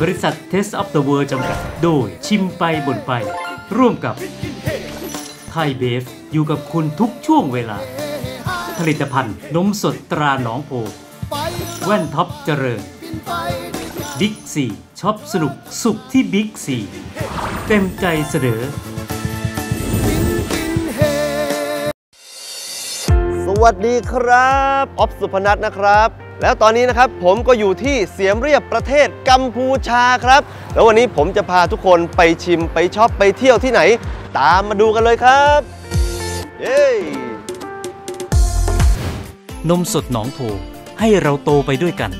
บริษัท Taste of the World จำกัด โดยชิมไปบ่นไป ร่วมกับไทยเบฟอยู่กับคุณทุกช่วงเวลา ผลิตภัณฑ์นมสดตราหนองโพแว่นท็อปเจริญบิ๊กซีช็อปสนุกสุขที่บิ๊กซีเต็มใจเสนอสวัสดีครับ ออฟสุพนัทนะครับ แล้วตอนนี้นะครับผมก็อยู่ที่เสียมเรียบประเทศกัมพูชาครับ แล้ววันนี้ผมจะพาทุกคนไปชิมไปช็อปไปเที่ยวที่ไหน ตามมาดูกันเลยครับเย้นมสดหนองโพให้เราโตไปด้วยกัน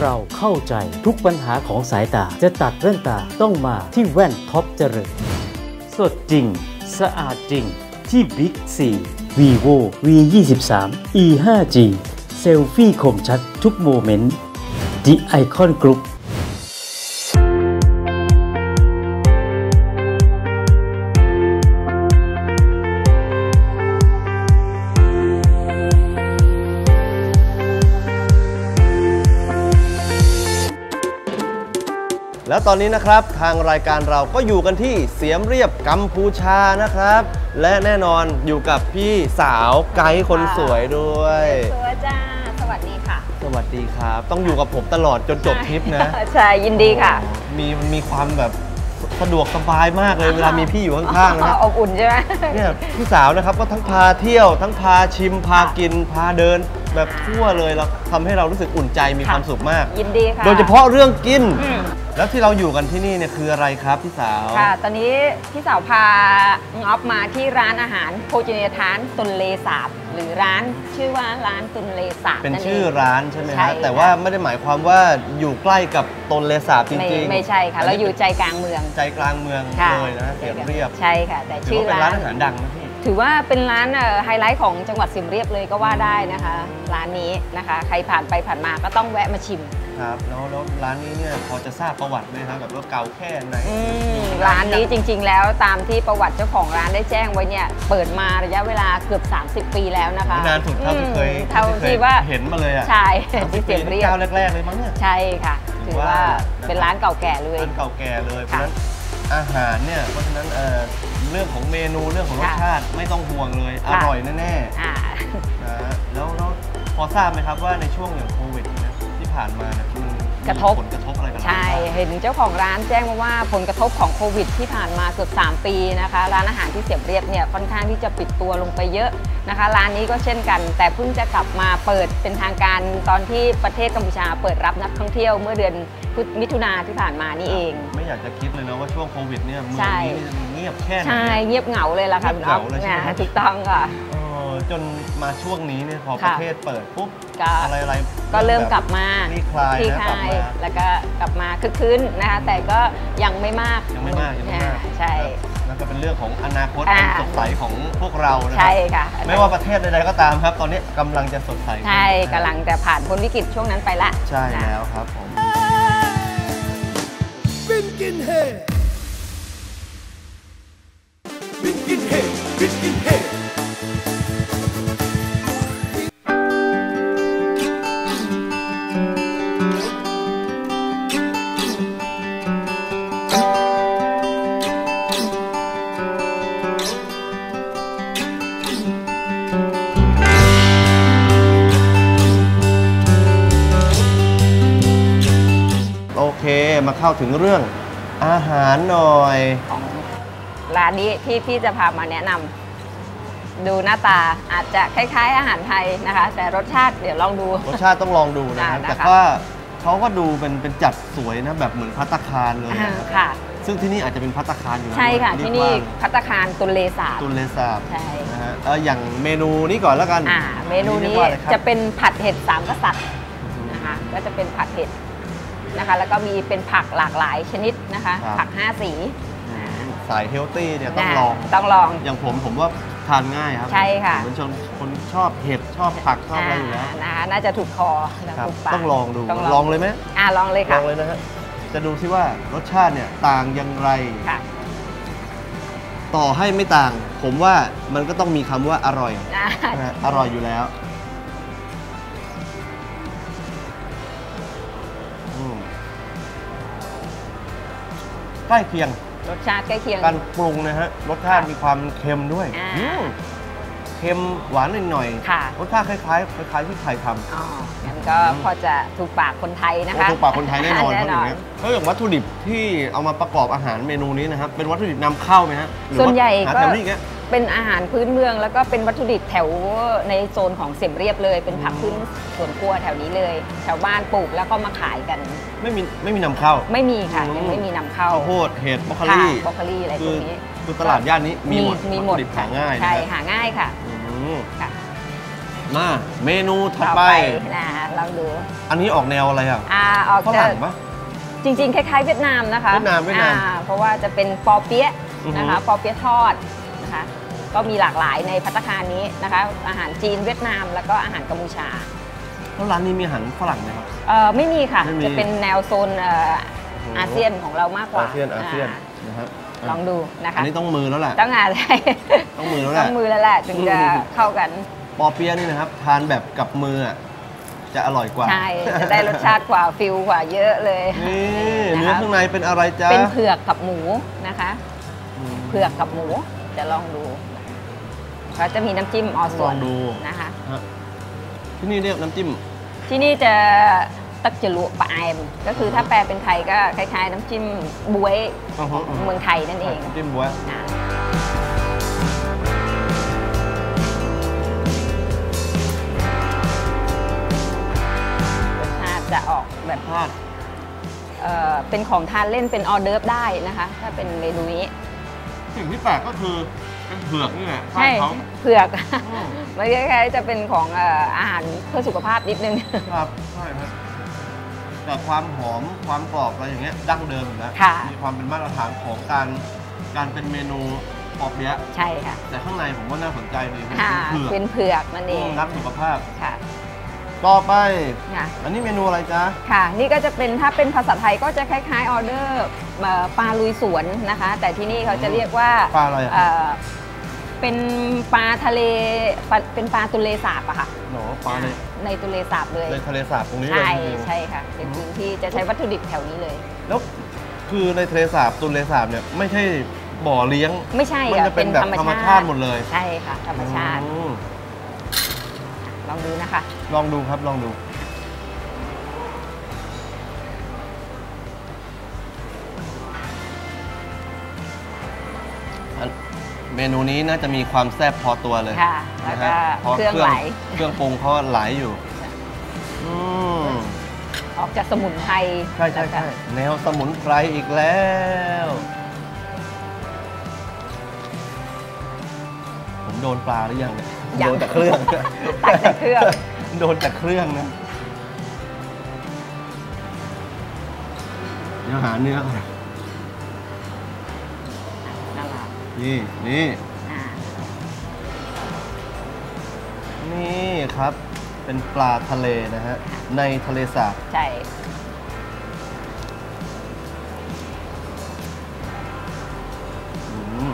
เราเข้าใจทุกปัญหาของสายตาจะตัดแว่นตาต้องมาที่แว่นท็อปเจริญสดจริง สะอาดจริงที่บิ๊กซี vivo v 2 3 e 5 g ซลฟี่คมชัดทุกโมเมนต์ The Icon Group แล้วตอนนี้นะครับทางรายการเราก็อยู่กันที่เสียมเรียบกัมพูชานะครับ และแน่นอนอยู่กับพี่สาวไกด์คนสวยด้วยตัวจ้าสวัสดีค่ะส วัสดีครับ ต้องอยู่กับผมตลอดจนจบทริปนะ ใช่ ยินดีค่ะ มีมีความแบบสะดวกสบายมากเลยเวลามีพี่อยู่ข้างๆนะอบอุ่นใช่ไหมเนี่ยพี่สาวนะครับก็ทั้งพาเที่ยว ทั้งพาชิม พากิน พาเดิน แบบทั่วเลยแล้วทำให้เรารู้สึกอุ่นใจมีความสุขมาก ยินดีค่ะ โดยเฉพาะเรื่องกินอืมแล้วที่เราอยู่กันที่นี่เนี่ยคืออะไรครับพี่สาว ค่ะ ตอนนี้พี่สาวพาออฟมาที่ร้านอาหารโภชนียทานตุนเลสาบ หรือร้านชื่อว่าร้านตุนเลสาบเป็นนั่นชื่อเงร้านใช่ไหมใช่ฮะค่ะแต่ว่าไม่ได้หมายความว่าอยู่ใกล้กับตนเลสาบจไม่ริงๆ ไม่ใช่ค่ะ เราอยู่ใจกลางเมือง ใจกลางเมืองค่ะเลยนะเสียมเรียบใช่ค่ะ แต่ถือชื่อว่าเป็นร้าร้านนอาหารดังนะพี่ ถือว่าเป็นร้านเอ่อไฮไลท์ของจังหวัดสิมเรียบเลยก็ว่าได้นะคะ ร้านนี้นะคะ ใครผ่านไปผ่านมาก็ต้องแวะมาชิมครับแล้วแล้วร้านนี้เนี่ยพอจะทราบประวัติไหมครับแบบว่าเก่าแค่ไหนอืมร้านนี้จริง ๆ แล้วตามที่ประวัติเจ้าของร้านได้แจ้งไว้เนี่ยเปิดมาระยะเวลาเกือบ 30 ปีแล้วนะคะนานสุดเท่าที่เคยอืมเท่าเคยที่ว่าเห็นมาเลยอะใช่สามสิที่บเสียมปีเรีนี่ยบเจ้าแรกๆเลยมั้งเนี่ยใช่ค่ะ ถืถืออว่าว่าเป็นร้านเก่าแก่เลยร้านเก่าแก่เลยเพราะค่ะฉะนั้นอาหารเนี่ยเพราะฉะนั้นเอ่อเรื่องของเมนูเรื่องของรสค่ะชาติไม่ต้องห่วงเลยอค่ะร่อยแน่อ่าๆนะฮะแล้วแล้วพอทราบไหมครับว่าในช่วงอย่างโควิดเนี่ยที่ผ่านมาเนี่ยมันมี กระทบผลกระทบอะไรกับเราใช่บ้างเห็นเจ้าของร้านแจ้งมาว่าผลกระทบของโควิด ที่ผ่านมาเกือบ3 ปีนะคะ ร้านอาหารที่เสียบเรียบเนี่ยค่อนข้างที่จะปิดตัวลงไปเยอะนะคะ ร้านนี้ก็เช่นกัน แต่เพิ่งจะกลับมาเปิดเป็นทางการตอนที่ประเทศกัมพูชาเปิดรับนักท่องเที่ยวเมื่อเดือนพฤศมิถุนาที่ผ่านมานี่เอง ไม่อยากจะคิดเลยนะว่าช่วงโควิดเนี่ยเมืองใช่นี้เนี่ยเงียบแค่ไหนใช่เงียบเหงาเลยล่ะค่ะเงีคุยณบอ๊อฟเหงาเลยใช่ไหมนะถูกต้องค่ะเออ จนมาช่วงนี้เนี่ยพอค่ะประเทศเปิดปุ๊บก็อะไรอะไรก็เริ่มกลับมาคลี่คลายคลี่นะคกลับลายมาแล้วก็กลับมาคึกคืนนะคะแต่ก็ยังไม่มากยังไม่มากยังไม่มากอ่ใช่แล้วก็เป็นเรื่องของอนาคตอ่าอันสดใสของพวกเรานะคใช่รับค่ะไม่ว่าประเทศใดๆก็ตามครับ ตอนนี้กำลังจะสดใสใช่กำลังจะผ่านพ้นวิกฤตช่วงนั้นไปละใช่นะแล้วครับผม Binkin Head. Binkin Head. Binkin Head. โอ เข้าถึงเรื่องอาหารหน่อย ของร้านนี้ที่พี่จะพามาแนะนำดูหน้าตาอาจจะคล้ายๆ อาหารไทยนะคะ แต่รสชาติเดี๋ยวลองดู รสชาติต้องลองดูนะครับอ่านะคะ แต่ก็เขาก็ดูเป็นเป็นจัดสวยนะแบบเหมือนพัตตาคารเลยอ่านะครับค่ะ ซึ่งที่นี่อาจจะเป็นพัตตาคารอยู่แล้วใช่ค่ะเรียกที่นี่ว่าพัตตาคารตุลเลสาบ ตุนเลซาบใช่ นะฮะเอออย่างเมนูนี้ก่อนแล้วกันอ่า เมนูอันี้รียกว่าอไรครับจะเป็นผัดเห็ดสามกษัตริย์นะคะ ก็จะเป็นผัดเห็ด นะคะ แล้วก็มีเป็นผักหลากหลายชนิดนะคะผักห้าสี สายเฮลตี้เนี่ยต้องนะลอง ต้องลอง อย่างผมผมว่าทานง่ายครับใช่ค่ะ ผมเป็นคนคนชอบเห็ดชอบผักชอบอะไรอยู่แล้วานะคะน่าจะถูกคอและครับถูกปากต้องลองดูต้องลองเลยไหมอ่าลองเลยลค่ะองเลยนะฮะจะดูซิว่ารสชาติเนี่ยต่างอย่างไร ค่ะต่อให้ไม่ต่าง ผมว่ามันก็ต้องมีคำว่าอร่อยอ่า นะฮะอร่อยอยู่แล้ว ใกล้เคียง รสชาติใกล้เคียง การปรุงนะฮะ รสชาติค่ะมีความเค็มด้วยอ่าอืมเค็มหวานนิดหน่อยค่ะรสชาติคล้ายๆคล้ายๆที่ไทยทำอ๋องั้นก็พอจะถูกปากคนไทยนะคะโอ้ถูกปากคนไทยแน่นอนครับแน่อนย่างเงี้ยแล้วอย่างวัตถุดิบที่เอามาประกอบอาหารเมนูนี้นะครับเป็นวัตถุดิบนำเข้าไหมฮะรือส่วนใหญ่าก็แถวนี้อีกอะ เป็นอาหารพื้นเมือง แล้วก็เป็นวัตถุดิบแถวในโซนของเสียมเรียบเลย เป็นผักพื้นสวนครัวแถวนี้เลยแถวบ้านปลูกแล้วก็มาขายกัน ไม่มีไม่มีนำเข้าไม่มีค่ะอืมยังไม่มีนำเข้าข้าวโพดเห็ดบรอกโคค่ะลีบรอกโคลีอะไรพคืวอกนี้คือตลาดย่านนี้มีหมดมีหมดวัตถุดิบหาง่ายนะใช่ครับหาง่ายค่ะอืมค่ะมาเมนูถัดต่อไป ไปนะลองดูอันนี้ออกแนวอะไรอะอ่าออกฝจะรั่งปะ จริงๆ คล้ายๆเวียดนามนะคะเวียดนามเวียดนามอ่เพราะว่าจะเป็นปอเปี๊ยะอือฮึนะคะปอเปี๊ยะทอดนะคะ ก็มีหลากหลายในพัตตาคารนี้นะคะ อาหารจีนเวียดนาม แล้วก็อาหารกัมพูชาแล้วร้านนี้มีอาหารฝรั่งไหมครับ เอ่อไม่มีค่ะ ไม่มี จะเป็นแนวโซนเอ่อโอ้อาเซียนของเรามากกว่าอาเซียนอาเซียนอ่านะฮะลองดูนะอัคะนนี้ต้องมือแล้วแหละ ต้องงานใช่ต้องมือแล้วแหละ ต้องมือแล้วแหละถึงจะอืมเข้ากันปอเปี๊ยะนี่นะครับ ทานแบบกับมืออะจะอร่อยกว่า ใช่จะได้รสชาติกว่าฟิลกว่าเยอะเลยนี่นะคะเนื้อข้างในเป็นอะไรจ๊ะเป็นเผือกกับหมูนะคะมเผือกกับหมูจะลองดู เขาจะมีน้ำจิ้มออส่วนลองดู นะคะฮะที่นี่เรียกน้ำจิ้ม ที่นี่จะตักจลุปลาแอมก็คือถ้าแปลเป็นไทยก็คล้ายๆ น้ำจิ้มบวยอือฮึของเมืองไทยนั่นเองน้ำจิ้มบัวนะรสชาติจะออกแบบพลาดเอ่อเป็นของทานเล่นเป็นออเดิร์ฟได้นะคะ ถ้าเป็นเมนูนี้ สิ่งที่แปลกก็คือ เป็นเผือกนี่แหละใช่บ้านเขาเผือกอืมมันคล้ายๆจะเป็นของเอ่ออาหารเพื่อสุขภาพนิดนึงครับใช่ครับแต่ความหอมความกรอบอะไรอย่างเงี้ยดั้งเดิมอยู่แล้วค่ะมีความเป็นมาตรฐานของการการเป็นเมนูปอเปี๊ยะใช่ค่ะ แต่ข้างในผมว่าน่าสนใจดีอ่าเป็นเผือกเป็นเผือกนั่นเองรักสุขภาพค่ะต่อไปค่ะอันนี้เมนูอะไรจ๊ะ ค่ะ นี่ก็จะเป็นถ้าเป็นภาษาไทยก็จะคล้ายๆออเดอร์เอ่อปลาลุยสวนนะคะ แต่ที่นี่เขาจะเรียกว่าปลาอะไรอะ เอ่อเป็นปลาทะเลปลาเป็นปลาตุเลสาบอะค่ะหนอปลาในในตุเลสาบเลยในทะเลสาบตรงนี้เลยใช่จริงๆใช่ค่ะเป็นพื้นที่จะใช้วัตถุดิบแถวนี้เลย แล้วคือในทะเลสาบตุลเลสาบเนี่ยไม่ใช่บ่อเลี้ยง ไม่ใช่มันอะจะเป็นแบบธรรมชาติหมดเลยใช่ค่ะ ธรรมชาติอืมลองดูนะคะ ลองดูครับลองดูอัน เมนูนี้น่าจะมีความแซ่บพอตัวเลยค่ะแล้วนะก็ฮะเพราะเครื่องไหล เครื่องปรุงเขาไหลอยู่อืมออกจากสมุนไพรใช่ใช่ใช่แนวสมุนไพรอีกแล้ว ผมโดนปลาหรือยังเนี่ยโดนแต่เครื่อง ตักจากเครื่อง โดนแต่เครื่องนะ เดี๋ยวหาเนื้อก่อนนั่ นแหละนี่นี่อ่านี่ครับ เป็นปลาทะเลนะฮะ ในทะเลสาบใช่อืม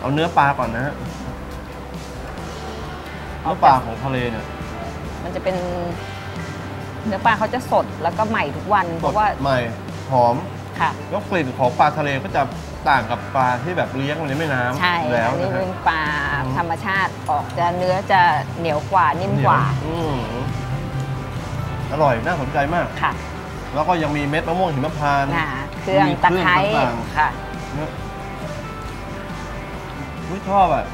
เอาเนื้อปลาก่อนนะฮะเนื้อปลาของทะเลเนี่ย มันจะเป็น เนื้อปลาเขาจะสดแล้วก็ใหม่ทุกวัน เพสดราะว่าใหม่หอม ค่ะ แล้วกลิ่นของปลาทะเลก็จะต่างกับปลาที่แบบเลี้ยงในแม่น้ำใช่แล้วอันนี้นะฮะเป็นปลาอืมธรรมชาติออกจะเนื้อจะเหนียวกว่านิ่มกว่าอืมอร่อยน่าสนใจมาก ค่ะแล้วก็ยังมีเม็ดมะม่วงหิมพานต์ นะเครื่องมีตะไคร้เครื่องต่างๆ ค่ะเนี่ยอุ๊ยชอบอะ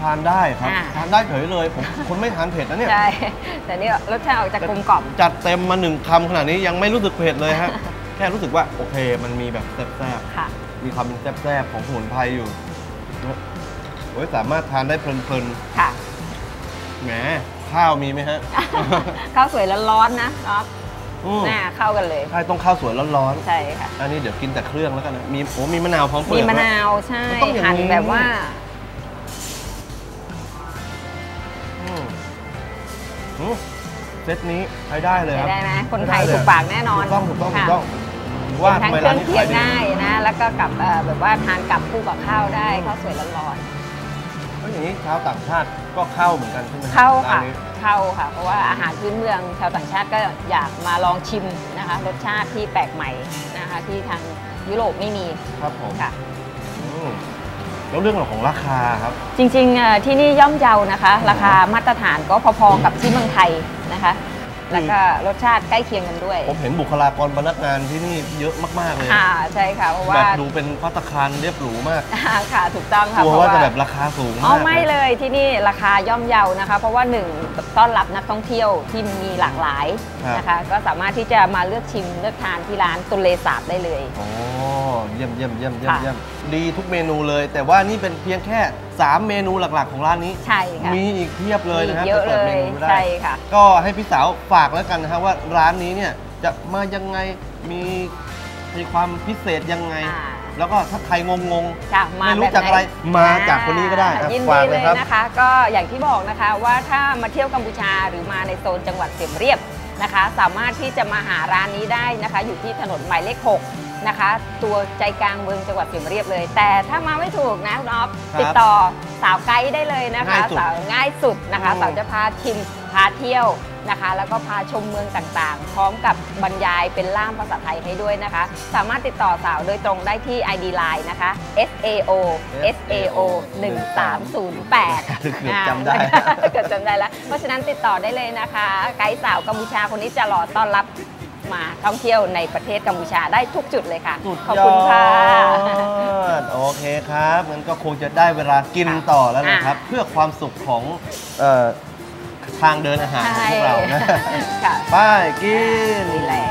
ทานได้ครับอ่าทานได้เฉยเลยผมคนไม่ทานเผ็ดนะเนี่ย ใช่แต่นี่รสชาติออกจากกลมกล่อม จัดเต็มมาหนึ่งคำขนาดนี้ยังไม่รู้สึกเผ็ดเลยฮะ แค่รู้สึกว่าโอเคมันมีแบบแซ่บค่ะ ๆมีความเป็นแซ่บๆของสมุนไพรอยู่โอ้ยสามารถทานได้เพลินค่ะ ๆแหมข้าวมีไหมฮะ ข้าวสวยร้อนๆนะเนาะอืมน่าเข้ากันเลย ใช่ต้องข้าวสวยร้อนใช่ค่ะ ๆอันนี้เดี๋ยวกินแต่เครื่องแล้วกันนะมีโอ้มีมะนาวพร้อมเปลืมีอกมะด้วยนาวใช่มันต้องอย่างนี้ หั่นแบบว่า อืมอืมเซตนี้ใช้ได้เลยครับได้ไหมคนไทยใช้ด้เลถูกปากแน่นอนถูกต้องถูกต้องถูค่ะ กต้อง ว่าทั้ทำงไมเคร้ารื่นองนี้เคียขางยดีง่ายนะ แล้วก็กับเอ่อแบบว่าทานกับคู่กับข้าวได้ข้าวสวยร้อนแล้วอย่างนี้ชาวต่างชาติก็เข้าเหมือนกันใช่ไหมๆเข้าค่ะร้นนี้คเข้าค่ะ เพราะว่าอาหารพื้นเมืองชาวต่างชาติก็อยากมาลองชิมนะคะรสชาติที่แปลกใหม่นะคะที่ทางยุโรปไม่มีครับผมค่ะอืมแล้วเรื่องของราคาครับ จริงๆเอ่อที่นี่ย่อมเยานะคะ ราคามาตรฐานก็พอๆกับที่เมืองไทยนะคะ แล้วก็รสชาติใกล้เคียงกันด้วย ผมเห็นบุคลากรพนักงานที่นี่เยอะมากๆเลยค่ะใช่ค่ะเพราะแบว่าบดูเป็นพัตตาคารเรียบหรูมากค่ะถูกต้องค่ะกลัวเพราะว่าว่าจะแบบราคาสูงอ๋อมากไม่เลยที่นี่ราคาย่อมเยานะคะ เพราะว่าหนึ่งต้อนรับนักท่องเที่ยวที่มีหลากหลายนะคะก็สามารถที่จะมาเลือกชิมเลือกทานที่ร้านตุเลศาสตร์ได้เลยโอ้เยี่ยมเยี่ยมเยี่ยมเยี่ยมค่ะเยี่ยม ดีทุกเมนูเลย แต่ว่านี่เป็นเพียงแค่ 3 เมนูหลักๆ ของร้านนี้ใช่ค่ะมีอีกเพียบเลยนะฮะมีเยอะไปปิดเลยมนูได้ใช่ค่ะก็ให้พี่สาวฝากแล้วกันนะฮะว่าร้านนี้เนี่ยจะมายังไงมีมีความพิเศษยังไงอ่าแล้วก็ถ้าใครงงงค่ะๆมาไม่รู้แบบจักไหนอะไรมาจากคนนี้ก็ได้อ่าอะยินฝาดีกเลเลยยครับนะคะ ก็อย่างที่บอกนะคะว่าถ้ามาเที่ยวกัมพูชาหรือมาในโซนจังหวัดเสียมเรียบนะคะ สามารถที่จะมาหาร้านนี้ได้นะคะ อยู่ที่ถนนหมายเลข 6 นะคะ ตัวใจกลางเมืองจังหวัดเสียมเรียบเลย แต่ถ้ามาไม่ถูกนะคุณอ๊อฟครับติดต่อสาวไกด์ได้เลยนะคะง่ายสุดสาวง่ายสุดนะคะอืม สาวจะพาชิมพาเที่ยวนะคะ แล้วก็พาชมเมืองต่างๆ พร้อมกับบรรยายเป็นล่ามภาษาไทยให้ด้วยนะคะ สามารถติดต่อสาวโดยตรงได้ที่ ID Line นะคะ SAO SAO 1308 เกือบจำได้ เกือบจำได้แล้ว เพราะฉะนั้นติดต่อได้เลยนะคะ ไกด์สาวกัมพูชาคนนี้จะรอต้อนรับ มาท่องเที่ยวในประเทศกัมพูชาได้ทุกจุดเลยค่ะสุดขอบคุณค่ะยอดโอเคครับงั้นก็คงจะได้เวลากินต่อแล้วนะครับ เพื่อความสุขของเอ่อทางเดินอาหารของพวกเรานะค่ะไปกินนี่แหละ